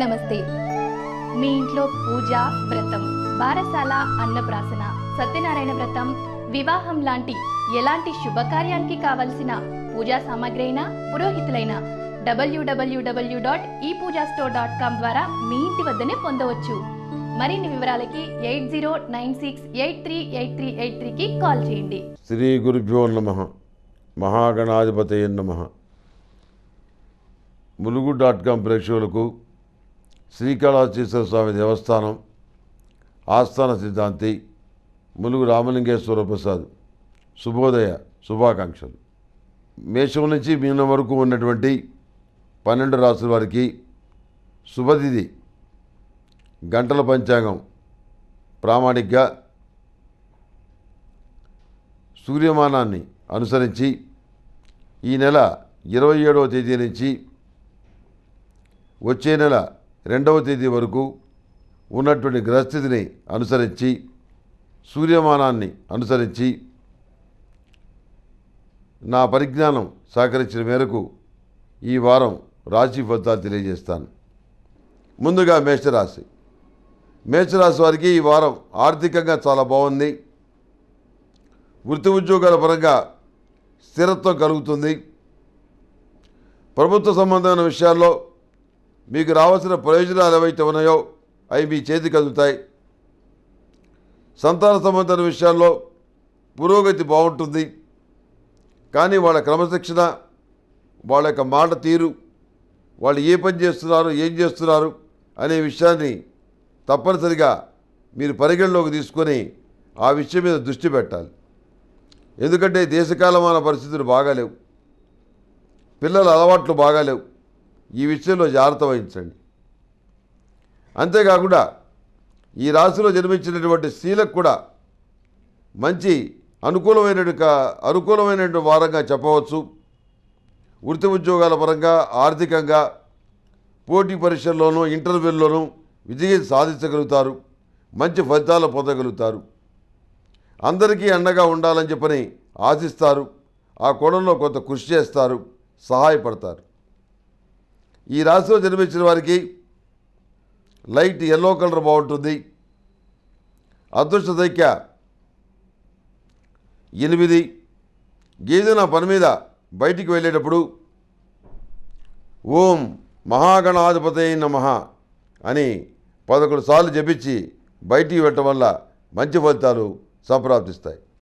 నమస్తే. మీ ఇంట్లో పూజ వ్రతం బారసాల అన్నప్రాసన సత్యనారాయణ వ్రతం వివాహం లాంటి ఎలాంటి శుభకార్యానికి కావలసిన పూజా సామాగ్రి అయినా పురోహితులైన డబ్ల్యూడబ్ల్యూడబ్ల్యూ డాట్ ఈ పూజా స్టోర్ డాట్ కామ్ ద్వారా మీ ఇంటి వద్దనే పొందవచ్చు. మరిన్ని వివరాలకి eight zero nine six eight three eight three eight త్రీకి కాల్ చేయండి. శ్రీ గురుభ్యో నమ. మహాగణాధిపతి నమ. ములుగు డాట్ కాం ప్రేక్షకులకు శ్రీకాళహస్తీశ్వర స్వామి దేవస్థానం ఆస్థాన సిద్ధాంతి ములుగు రామలింగేశ్వర ప్రసాద్ శుభోదయ శుభాకాంక్షలు. మేషం నుంచి మీనం వరకు ఉన్నటువంటి పన్నెండు రాసుల వారికి శుభతిథి గంటల పంచాంగం ప్రామాణికగా సూర్యమానాన్ని అనుసరించి ఈ నెల ఇరవై ఏడవ తేదీ నుంచి వచ్చే నెల రెండవ తేదీ వరకు ఉన్నటువంటి గ్రహస్థితిని అనుసరించి సూర్యమానాన్ని అనుసరించి నా పరిజ్ఞానం సహకరించిన మేరకు ఈ వారం రాశి ఫలితాలు తెలియజేస్తాను. ముందుగా మేషరాశి. మేషరాశి వారికి ఈ వారం ఆర్థికంగా చాలా బాగుంది. వృత్తి ఉద్యోగాల పరంగా స్థిరత్వం కలుగుతుంది. ప్రభుత్వ సంబంధమైన విషయాల్లో మీకు రావాల్సిన ప్రయోజనాలు ఏవైతే ఉన్నాయో అవి మీ చేతికి అందుతాయి. సంతాన సంబంధమైన విషయాల్లో పురోగతి బాగుంటుంది. కానీ వాళ్ళ క్రమశిక్షణ వాళ్ళ యొక్క మాట తీరు వాళ్ళు ఏ పని చేస్తున్నారు ఏం చేస్తున్నారు అనే విషయాన్ని తప్పనిసరిగా మీరు పరిగణలోకి తీసుకొని ఆ విషయం మీద దృష్టి పెట్టాలి. ఎందుకంటే దేశకాలమాన పరిస్థితులు బాగాలేవు. పిల్లల అలవాట్లు బాగాలేవు. ఈ విషయంలో జాగ్రత్త వహించండి. అంతేకాకుండా ఈ రాశిలో జన్మించినటువంటి స్త్రీలకు కూడా మంచి అనుకూలమైన అనుకూలమైనటువంటి వారంగా చెప్పవచ్చు. వృత్తి ఉద్యోగాల పరంగా ఆర్థికంగా పోటీ పరీక్షల్లోనూ ఇంటర్వ్యూల్లోనూ విజయం సాధించగలుగుతారు. మంచి ఫలితాలు పొందగలుగుతారు. అందరికీ అండగా ఉండాలని చెప్పని ఆశిస్తారు. ఆ కోణంలో కొంత కృషి చేస్తారు. సహాయపడతారు. ఈ రాశిలో జన్మించిన వారికి లైట్ ఎల్లో కలర్ బాగుంటుంది. అదృష్ట సంఖ్య ఎనిమిది. ఏదైనా పని మీద బయటికి వెళ్ళేటప్పుడు ఓం మహాగణాధిపతి నమః అని పదకొండు సార్లు జపించి బయటికి వెళ్ళటం వల్ల మంచి ఫలితాలు సంప్రాప్తిస్తాయి.